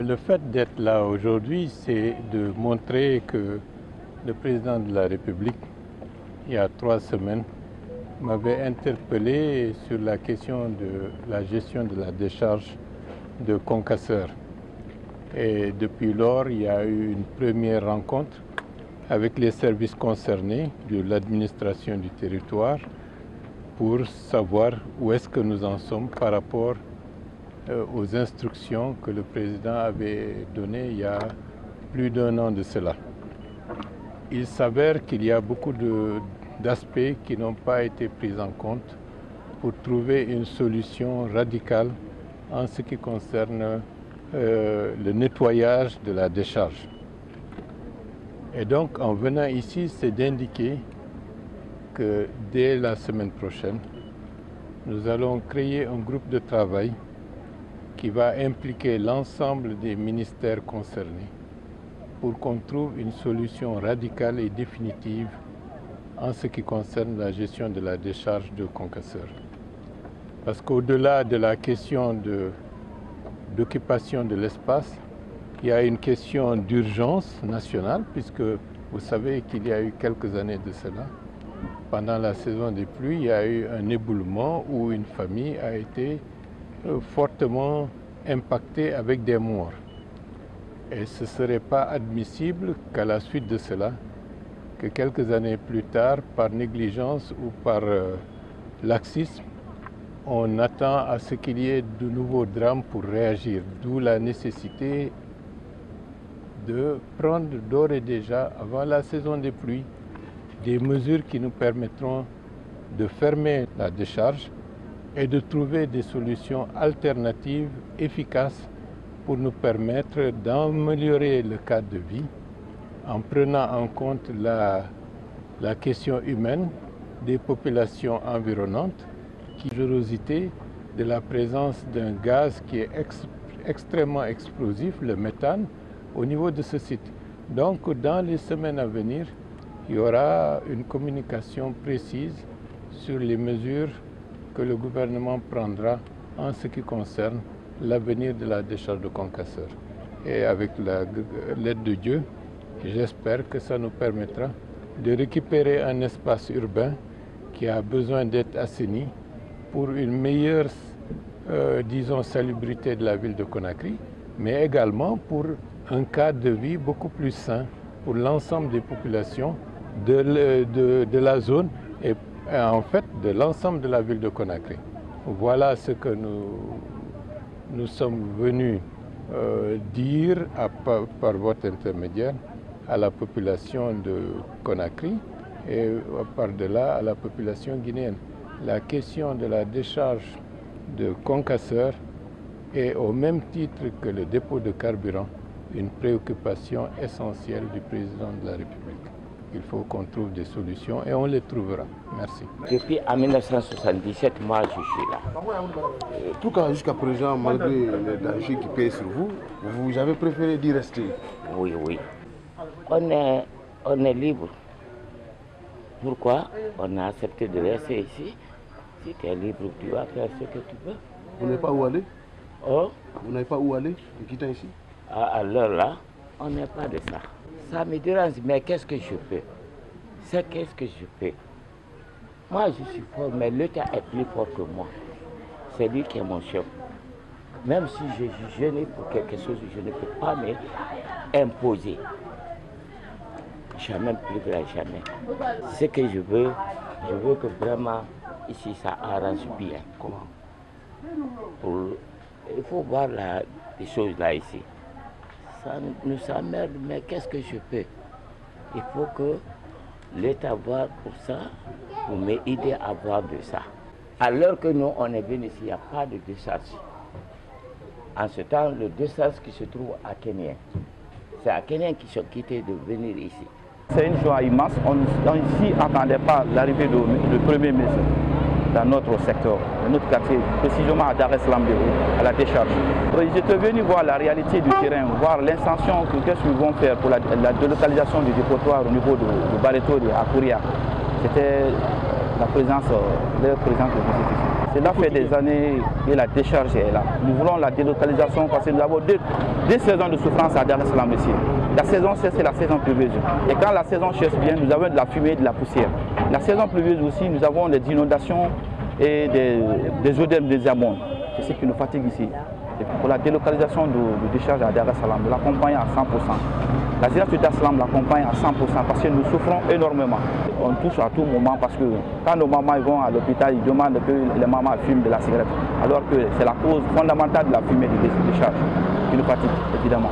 Le fait d'être là aujourd'hui, c'est de montrer que le président de la République, il y a trois semaines, m'avait interpellé sur la question de la gestion de la décharge de Concasseur. Et depuis lors, il y a eu une première rencontre avec les services concernés de l'administration du territoire pour savoir où est-ce que nous en sommes par rapport euh, aux instructions que le président avait données il y a plus d'un an de cela. Il s'avère qu'il y a beaucoup d'aspects qui n'ont pas été pris en compte pour trouver une solution radicale en ce qui concerne euh, le nettoyage de la décharge. Et donc, en venant ici, c'est d'indiquer que dès la semaine prochaine, nous allons créer un groupe de travail qui va impliquer l'ensemble des ministères concernés pour qu'on trouve une solution radicale et définitive en ce qui concerne la gestion de la décharge de Concasseur. Parce qu'au-delà de la question d'occupation de, de l'espace, il y a une question d'urgence nationale, puisque vous savez qu'il y a eu quelques années de cela. Pendant la saison des pluies, il y a eu un éboulement où une famille a été fortement impacté avec des morts. Et ce ne serait pas admissible qu'à la suite de cela, que quelques années plus tard, par négligence ou par euh, laxisme, on attend à ce qu'il y ait de nouveaux drames pour réagir, d'où la nécessité de prendre d'ores et déjà, avant la saison des pluies, des mesures qui nous permettront de fermer la décharge et de trouver des solutions alternatives efficaces pour nous permettre d'améliorer le cadre de vie en prenant en compte la, la question humaine des populations environnantes, qui dangerosité de la présence d'un gaz qui est ex, extrêmement explosif, le méthane, au niveau de ce site. Donc dans les semaines à venir, il y aura une communication précise sur les mesures que le gouvernement prendra en ce qui concerne l'avenir de la décharge de Concasseur. Et avec l'aide de Dieu, j'espère que ça nous permettra de récupérer un espace urbain qui a besoin d'être assaini pour une meilleure, euh, disons, salubrité de la ville de Conakry, mais également pour un cadre de vie beaucoup plus sain pour l'ensemble des populations de, la zone et en fait de l'ensemble de la ville de Conakry. Voilà ce que nous, nous sommes venus euh, dire par, par, votre intermédiaire à la population de Conakry et par-delà à la population guinéenne. La question de la décharge de concasseurs est au même titre que le dépôt de carburant une préoccupation essentielle du président de la République. Il faut qu'on trouve des solutions et on les trouvera. Merci. Depuis en 1977, moi je suis là. En tout cas, jusqu'à présent, malgré les dangers qui pèsent sur vous, vous avez préféré d'y rester Oui, oui. On est, on est libre. Pourquoi on a accepté de rester ici? Si tu es libre, tu vas faire ce que tu veux. Vous n'avez pas où aller? Oh? Vous n'avez pas où aller en quittant ici? À, à l'heure là, on n'est pas de ça. Ça me dérange, mais qu'est-ce que je peux C'est qu'est-ce que je peux Moi, je suis fort, mais l'État est plus fort que moi. C'est lui qui est mon chef. Même si je suis pour quelque chose, je ne peux pas m'imposer. Jamais plus grand, jamais. Ce que je veux, je veux que vraiment ici ça arrange bien. Comment? Il faut voir la, les choses là ici. Ça nous emmerde, mais qu'est-ce que je peux Il faut que l'État voit pour ça, pour m'aider à voir de ça. Alors que nous, on est venu ici, il n'y a pas de décharge. En ce temps, le décharge qui se trouve à Kenya, c'est à Kenya qui sont quittés de venir ici. C'est une joie immense. On n'ici attendait pas l'arrivée du Premier ministre dans notre secteur, dans notre quartier, précisément à Dar à la décharge. J'étais venu voir la réalité du terrain, voir l'intention que qu'est-ce qu'ils vont faire pour la, délocalisation du dépotoir au niveau de, de Bareto et. C'était la présence, leur présence de visite. Cela fait des années que la décharge est là. Nous voulons la délocalisation parce que nous avons deux, saisons de souffrance à Dar es Salaam ici. La saison c'est la saison pluvieuse. Et quand la saison cherche bien, nous avons de la fumée et de la poussière. La saison pluvieuse aussi, nous avons des inondations et des, des odeurs désherbantes. C'est ce qui nous fatigue ici. Pour la délocalisation de, décharge à Dar es Salaam, à 100%. La Zira Dar es Salaam l'accompagne à 100% parce que nous souffrons énormément. On touche à tout moment parce que quand nos mamans vont à l'hôpital, ils demandent que les mamans fument de la cigarette. Alors que c'est la cause fondamentale de la fumée de décharge qui nous fatigue, évidemment.